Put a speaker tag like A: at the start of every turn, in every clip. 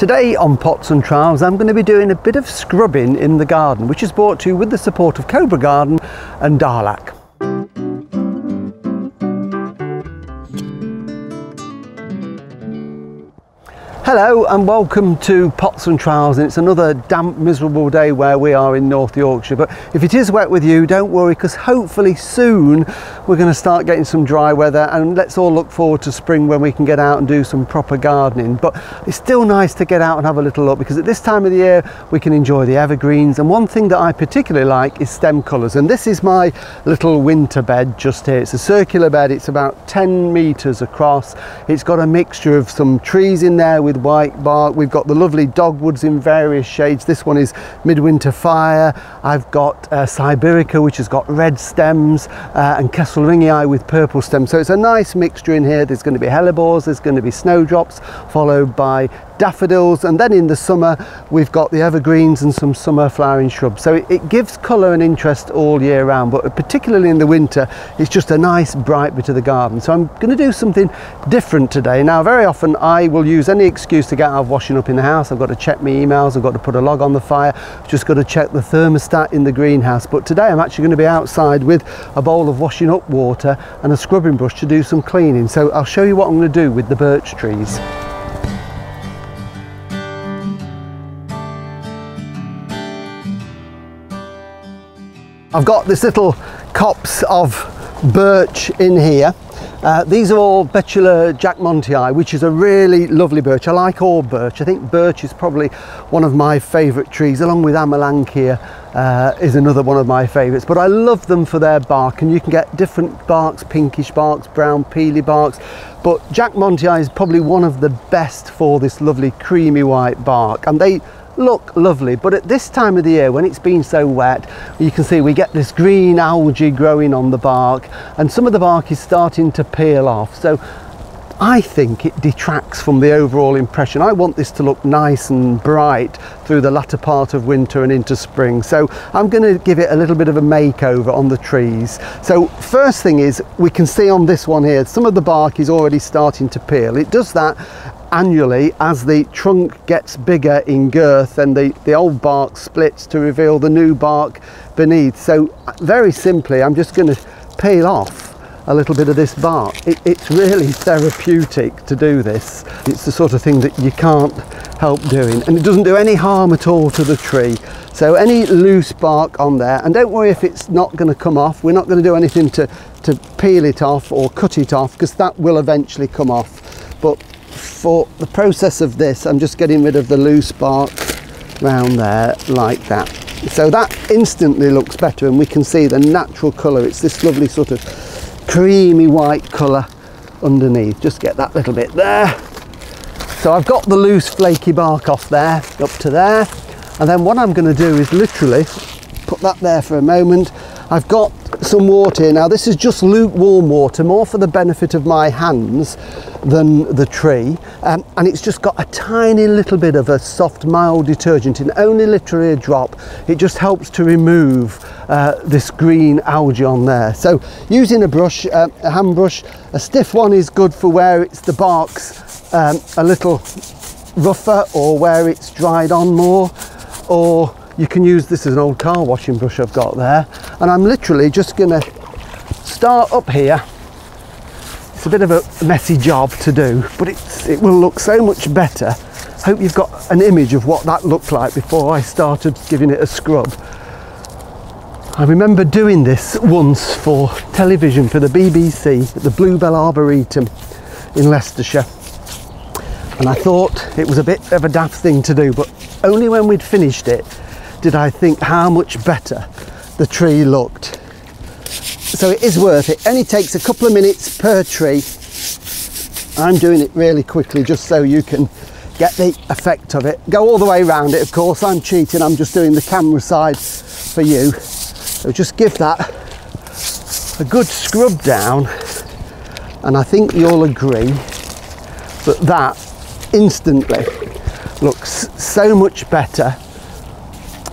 A: Today on Pots and Trowels I'm going to be doing a bit of scrubbing in the garden which is brought to you with the support of Cobra Garden and Darlac. Hello and welcome to Pots and Trowels and it's another damp miserable day where we are in North Yorkshire. But if it is wet with you don't worry because hopefully soon we're going to start getting some dry weather and let's all look forward to spring when we can get out and do some proper gardening. But it's still nice to get out and have a little look because at this time of the year we can enjoy the evergreens and one thing that I particularly like is stem colours. And this is my little winter bed just here. It's a circular bed. It's about 10 metres across. It's got a mixture of some trees in there with white bark. We've got the lovely dogwoods in various shades. This one is Midwinter Fire. I've got uh, Sibirica, which has got red stems, uh, and Kesselringii with purple stems. So it's a nice mixture in here. There's going to be hellebores, there's going to be snowdrops, followed by daffodils and then in the summer we've got the evergreens and some summer flowering shrubs. So it, it, gives colour and interest all year round but particularly in the winter it's just a nice bright bit of the garden. So I'm going to do something different today. Now very often I will use any excuse to get out of washing up in the house. I've got to check my emails I've got to put a log on the fire I've just got to check the thermostat in the greenhouse. But today I'm actually going to be outside with a bowl of washing up water and a scrubbing brush to do some cleaning. So I'll show you what I'm going to do with the birch trees. I've got this little copse of birch in here. Uh, these are all Betula jacquemontii, which is a really lovely birch. I like all birch. I think birch is probably one of my favourite trees, along with Amelanchier uh, is another one of my favourites. But I love them for their bark, and you can get different barks, pinkish barks, brown peely barks. But jacquemontii is probably one of the best for this lovely creamy white bark, and they look lovely but at this time of the year when it's been so wet you can see we get this green algae growing on the bark and some of the bark is starting to peel off so I think it detracts from the overall impression. I want this to look nice and bright through the latter part of winter and into spring. So I'm going to give it a little bit of a makeover on the trees. So first thing is we can see on this one here, some of the bark is already starting to peel. It does that annually as the trunk gets bigger in girth and the, the old bark splits to reveal the new bark beneath. So uh, very simply, I'm just going to peel off a little bit of this bark. It, it's really therapeutic to do this. It's the sort of thing that you can't help doing and it doesn't do any harm at all to the tree. So any loose bark on there, and don't worry if it's not going to come off, we're not going to do anything to, to peel it off or cut it off because that will eventually come off. But for the process of this, I'm just getting rid of the loose bark round there like that. So that instantly looks better and we can see the natural colour. It's this lovely sort of creamy white colour underneath. Just get that little bit there. So I've got the loose flaky bark off there, up to there. And then what I'm going to do is literally put that there for a moment. I've got some water here. Now this is just lukewarm water, more for the benefit of my hands than the tree. Um, and it's just got a tiny little bit of a soft mild detergent. In only literally a drop. It just helps to remove uh, this green algae on there. So using a brush uh, a hand brush a stiff one is good for where it's the barks um, a little rougher or where it's dried on more. Or you can use this as an old car washing brush I've got there and I'm literally just gonna start up here it's a bit of a messy job to do, but it's, it will look so much better. Hope you've got an image of what that looked like before I started giving it a scrub. I remember doing this once for television for the BBC at the Bluebell Arboretum in Leicestershire. And I thought it was a bit of a daft thing to do, but only when we'd finished it did I think how much better the tree looked. So it is worth it. Only takes a couple of minutes per tree. I'm doing it really quickly just so you can get the effect of it. Go all the way around it of course. I'm cheating. I'm just doing the camera side for you. So just give that a good scrub down and I think you'll agree that that instantly looks so much better.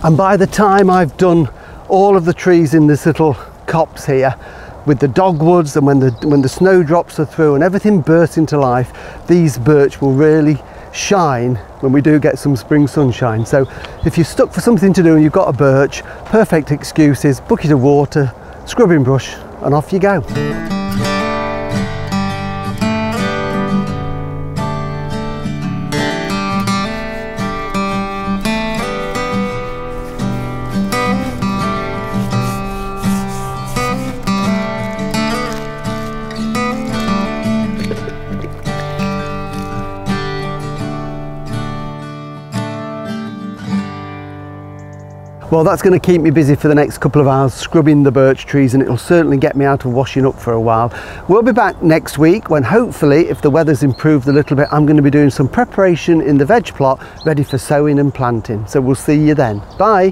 A: And by the time I've done all of the trees in this little copse here with the dogwoods and when the when the snowdrops are through and everything bursts into life these birch will really shine when we do get some spring sunshine. So if you're stuck for something to do and you've got a birch, perfect excuses, bucket of water, scrubbing brush and off you go. Well, that's going to keep me busy for the next couple of hours scrubbing the birch trees and it'll certainly get me out of washing up for a while. We'll be back next week when hopefully, if the weather's improved a little bit, I'm going to be doing some preparation in the veg plot ready for sowing and planting. So we'll see you then. Bye.